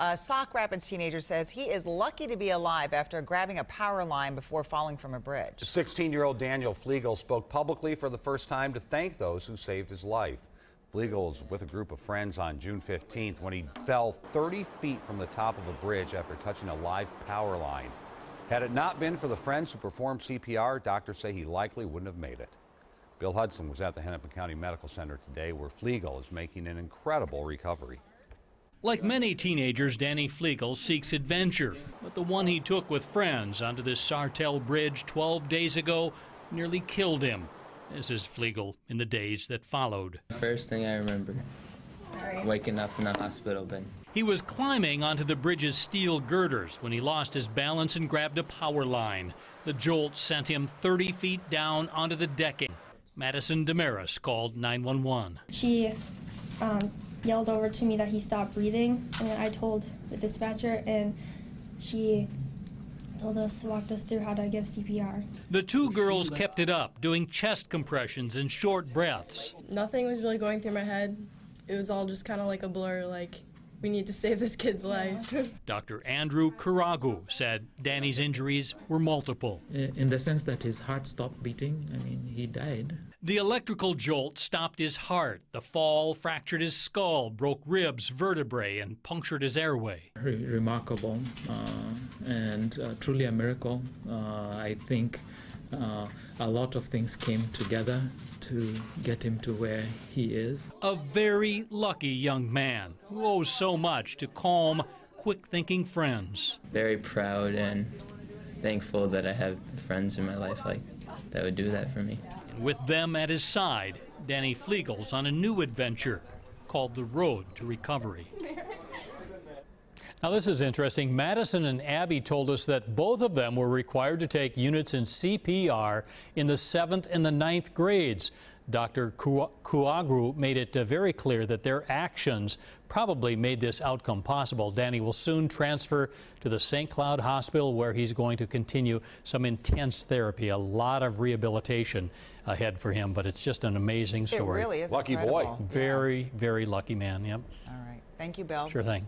A Sauk Rapids teenager says he is lucky to be alive after grabbing a power line before falling from a bridge. 16 year old Daniel Flegel spoke publicly for the first time to thank those who saved his life. Flegel was with a group of friends on June 15th when he fell 30 feet from the top of a bridge after touching a live power line. Had it not been for the friends who performed CPR, doctors say he likely wouldn't have made it. Bill Hudson was at the Hennepin County Medical Center today where Flegel is making an incredible recovery. Like many teenagers, Danny Flegel seeks adventure, but the one he took with friends onto this Sartell Bridge 12 days ago nearly killed him. This is Flegel in the days that followed. First thing I remember, waking up in a hospital bed. He was climbing onto the bridge's steel girders when he lost his balance and grabbed a power line. The jolt sent him 30 feet down onto the decking. Madison Damaris called 911. She um, yelled over to me that he stopped breathing, and I told the dispatcher, and she told us, walked us through how to give CPR. The two girls kept it up, doing chest compressions and short breaths. Nothing was really going through my head. It was all just kind of like a blur, like, we need to save this kid's life. Dr. Andrew Kiragu said Danny's injuries were multiple. In the sense that his heart stopped beating, I mean, he died. The electrical jolt stopped his heart. The fall fractured his skull, broke ribs, vertebrae, and punctured his airway. Re- remarkable uh, and uh, truly a miracle. Uh, I think uh, a lot of things came together to get him to where he is. A very lucky young man who owes so much to calm, quick thinking friends. Very proud and thankful that I have friends in my life like that would do that for me. And with them at his side, Danny Flegel's on a new adventure called The Road to Recovery. Now, this is interesting. Madison and Abby told us that both of them were required to take units in CPR in the seventh and the ninth grades. Dr. Kiragu made it uh, very clear that their actions probably made this outcome possible. Danny will soon transfer to the St. Cloud Hospital where he's going to continue some intense therapy, a lot of rehabilitation ahead for him, but it's just an amazing story. It really is Lucky incredible. boy. Very, very lucky man, yep. All right. Thank you, Bill. Sure thing.